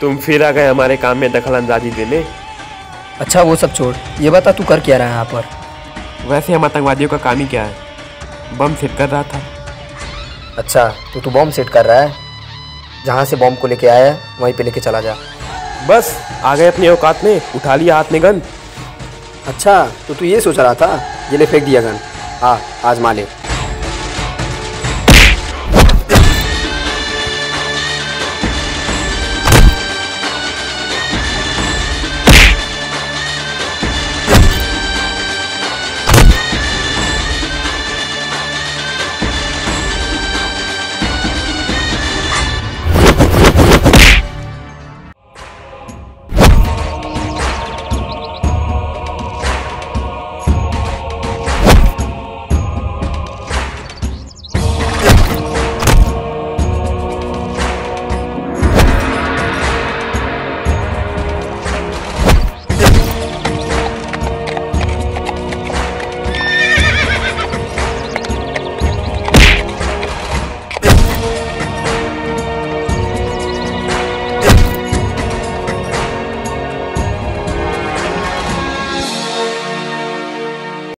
तुम फिर आ गए हमारे काम में दखल अंदाजी देने। अच्छा वो सब छोड़। ये बता तो तू कर क्या रहा है यहाँ पर? वैसे हम आतंकवादियों का काम ही क्या है? बम सेट कर रहा था। अच्छा तो तू बॉम्ब सेट कर रहा है? जहाँ से बॉम्ब को लेके आया है वहीं पे लेके चला जा। बस आ गए अपनी औकात में। उठा लिया हाथ में गन। अच्छा तो तू ये सोच रहा था? ये ले फेंक दिया गन। हाँ आजमा ले।